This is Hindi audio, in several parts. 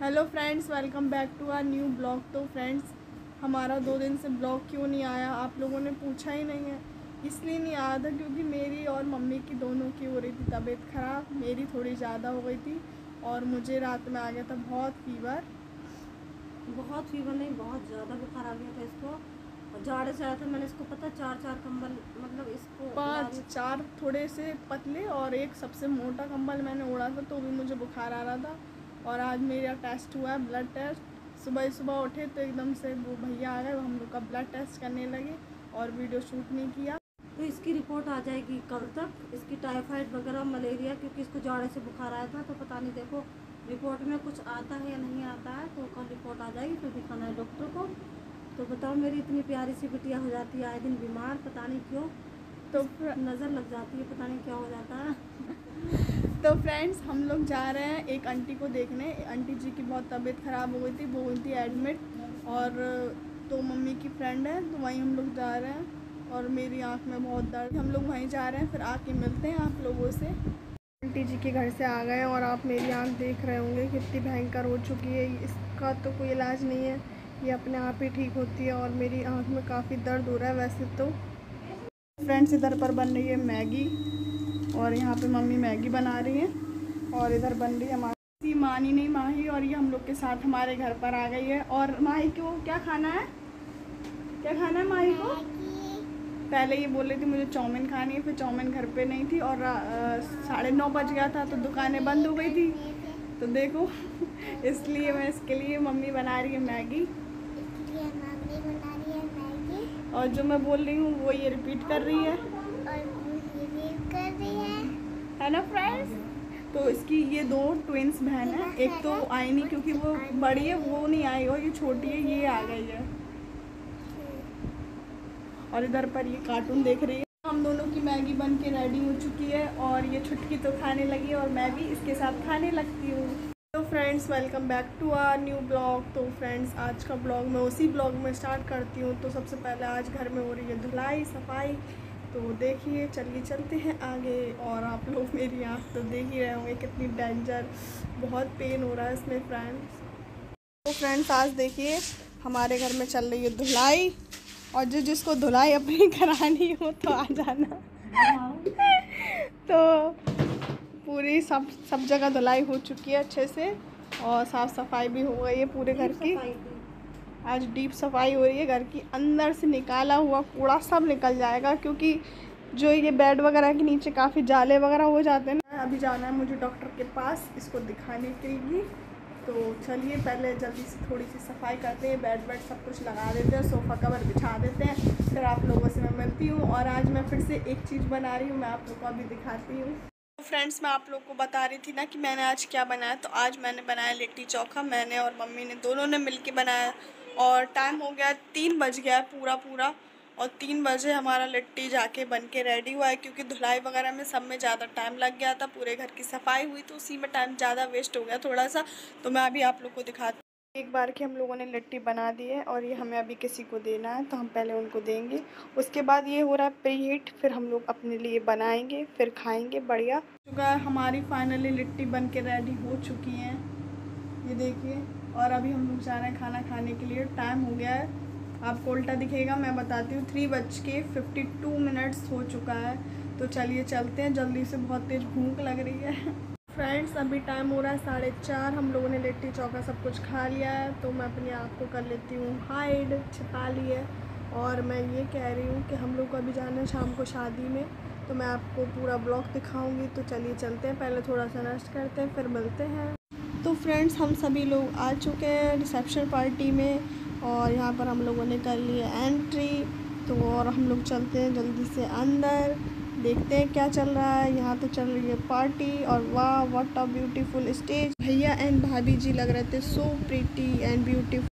Hello friends welcome back to our new blog तो फ्रेंड्स हमारा दो दिन से ब्लॉग क्यों नहीं आया? आप लोगों ने पूछा ही नहीं है। इसलिए नहीं आया था क्योंकि मेरी और मम्मी की दोनों की हो रही थी तबीयत ख़राब। मेरी थोड़ी ज़्यादा हो गई थी और मुझे रात में आ गया था बहुत फीवर बहुत फीवर नहीं बहुत ज़्यादा बुखार आ गया था इसको। और जाड़े से आया था मैंने इसको पता चार चार कंबल मतलब इसको पाँच चार थोड़े से पतले और एक सबसे मोटा कंबल मैंने ओढ़ा था तो भी मुझे बुखार आ रहा था। और आज मेरा टेस्ट हुआ है ब्लड टेस्ट सुबह सुबह उठे तो एकदम से वो भैया आ गए हम लोग का ब्लड टेस्ट करने लगे और वीडियो शूट नहीं किया। तो इसकी रिपोर्ट आ जाएगी कल तक। इसकी टाइफाइड वगैरह मलेरिया क्योंकि इसको जाड़े से बुखार आया था तो पता नहीं देखो रिपोर्ट में कुछ आता है या नहीं आता है तो कल रिपोर्ट आ जाएगी फिर दिखाना है डॉक्टर को। तो बताओ मेरी इतनी प्यारी सी बिटिया हो जाती है आए दिन बीमार पता नहीं क्यों। तो नज़र लग जाती है पता नहीं क्या हो जाता है। तो फ्रेंड्स हम लोग जा रहे हैं एक आंटी को देखने। आंटी जी की बहुत तबीयत ख़राब हो गई थी, वो हुई थी एडमिट और तो मम्मी की फ्रेंड है तो वहीं हम लोग जा रहे हैं। और मेरी आँख में बहुत दर्द। हम लोग वहीं जा रहे हैं, फिर आके मिलते हैं आप लोगों से। आंटी जी के घर से आ गए और आप मेरी आँख देख रहे होंगे, कितनी भयंकर हो चुकी है। इसका तो कोई इलाज नहीं है। ये अपने आप ही ठीक होती है और मेरी आँख में काफ़ी दर्द हो रहा है वैसे तो। फ्रेंड्स इधर पर बन रही है मैगी। और यहाँ पे मम्मी मैगी बना रही है और इधर बन रही है हमारी मानी नहीं माही और ये हम लोग के साथ हमारे घर पर आ गई है। और माही को क्या खाना है? क्या खाना है माही को? पहले ये बोल रही थी मुझे चाउमीन खानी है फिर चाउमीन घर पे नहीं थी और साढ़े नौ बज गया था तो दुकानें बंद हो गई थी। तो देखो इसलिए मैं इसके लिए मम्मी बना रही है मैगी। और जो मैं बोल रही हूँ वो ये रिपीट कर रही है। है है। ना फ्रेंड्स तो इसकी ये दो ट्विंस बहन है। एक तो आई नहीं क्योंकि वो बड़ी है वो नहीं आई और ये छोटी है ये आ गई है। और इधर पर ये कार्टून देख रही है। हम दोनों की मैगी बन के रेडी हो चुकी है और ये छुटकी तो खाने लगी और मैं भी इसके साथ खाने लगती हूँ। तो friends welcome back to our new blog तो फ्रेंड्स आज का ब्लॉग मैं उसी ब्लॉग में स्टार्ट करती हूँ। तो सबसे पहले आज घर में हो रही है धुलाई सफ़ाई। तो देखिए चलिए चलते हैं आगे और आप लोग मेरी आँख तो देख ही रहे होंगे कितनी डेंजर बहुत पेन हो रहा है इसमें फ्रेंड्स तो फ्रेंड्स आज देखिए हमारे घर में चल रही है धुलाई और जो जिसको धुलाई अपनी करानी हो तो आ जाना। तो पूरी सब सब जगह धुलाई हो चुकी है अच्छे से और साफ़ सफ़ाई भी हो गई है पूरे घर की। आज डीप सफ़ाई हो रही है, घर की अंदर से निकाला हुआ कूड़ा सब निकल जाएगा, क्योंकि जो ये बेड वगैरह के नीचे काफ़ी जाले वगैरह हो जाते हैं अभी जाना है मुझे डॉक्टर के पास इसको दिखाने के लिए। तो चलिए पहले जल्दी से थोड़ी सी सफ़ाई करते हैं, बेड वेड सब कुछ लगा देते हैं, सोफ़ा कवर बिछा देते हैं, फिर आप लोगों से मैं मिलती हूँ। और आज मैं फिर से एक चीज़ बना रही हूँ, मैं आप लोग को अभी दिखाती हूँ। फ्रेंड्स, मैं आप लोग को बता रही थी ना कि मैंने आज क्या बनाया। तो आज मैंने बनाया लिट्टी चोखा, मैंने और मम्मी ने दोनों ने मिल बनाया और टाइम हो गया, तीन बज गया है पूरा पूरा, और तीन बजे हमारा लिट्टी जाके बन के रेडी हुआ है, क्योंकि धुलाई वगैरह में सब में ज़्यादा टाइम लग गया था, पूरे घर की सफ़ाई हुई तो उसी में टाइम ज़्यादा वेस्ट हो गया थोड़ा सा तो मैं अभी आप लोग को दिखाती एक बार की हम लोगों ने लिट्टी बना दी है, और ये हमें अभी किसी को देना है तो हम पहले उनको देंगे। उसके बाद ये हो रहा है प्री हीट फिर हम लोग अपने लिए बनाएँगे, फिर खाएँगे, बढ़िया। चुका हमारी फाइनली लिट्टी बन के रेडी हो चुकी हैं। ये देखिए। और अभी हम लोग जा रहे हैं खाना खाने के लिए। टाइम हो गया है। आपको उल्टा दिखेगा, मैं बताती हूँ। थ्री बज के फिफ्टी टू मिनट्स हो चुका है। तो चलिए चलते हैं। जल्दी से बहुत तेज़ भूख लग रही है। फ्रेंड्स अभी टाइम हो रहा है साढ़े चार। हम लोगों ने लिट्टी चौका सब कुछ खा लिया है। तो मैं अपने आप को कर लेती हूँ हाइड छिपा ली है। और मैं ये कह रही हूँ कि हम लोग को अभी जाना है शाम को शादी में। तो मैं आपको पूरा ब्लॉग दिखाऊँगी। तो चलिए चलते हैं। पहले थोड़ा सा रेस्ट करते हैं, फिर मिलते हैं। तो फ्रेंड्स हम सभी लोग आ चुके हैं रिसेप्शन पार्टी में और यहाँ पर हम लोगों ने कर लिया एंट्री तो और हम लोग चलते हैं जल्दी से अंदर, देखते हैं क्या चल रहा है. यहाँ तो चल रही है पार्टी और वाह व्हाट अ ब्यूटीफुल स्टेज भैया एंड भाभी जी लग रहे थे so pretty and beautiful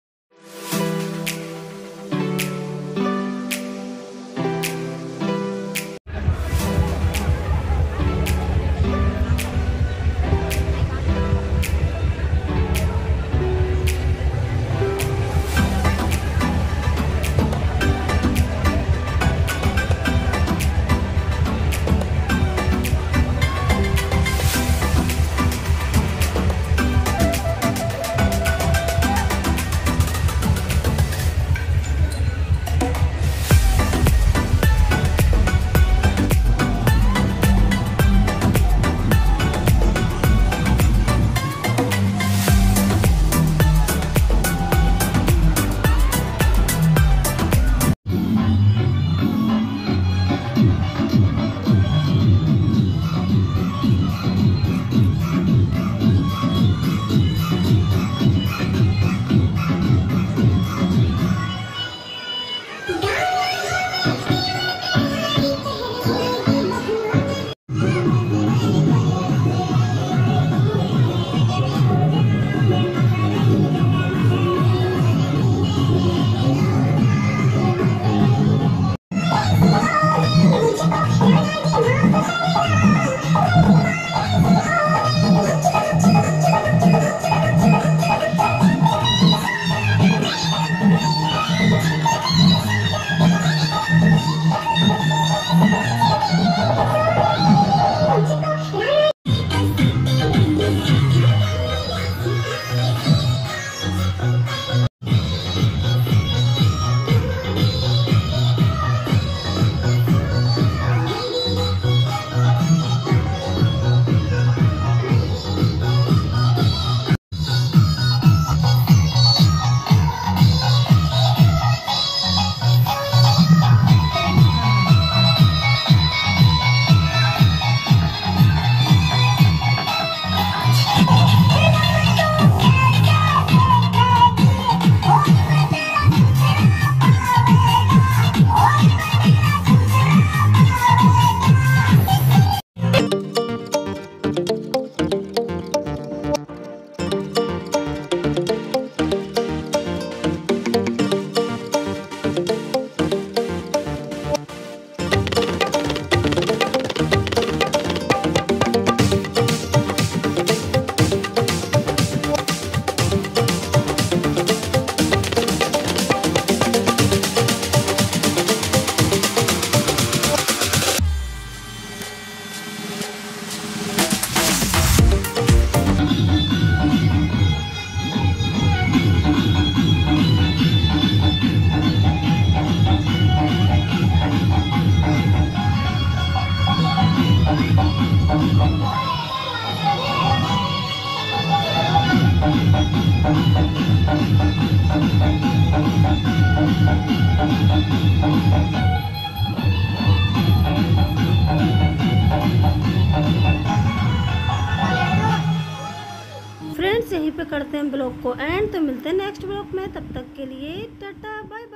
friends यहीं पे करते हैं ब्लॉग को एंड तो मिलते हैं नेक्स्ट ब्लॉग में, तब तक के लिए टाटा बाय बाय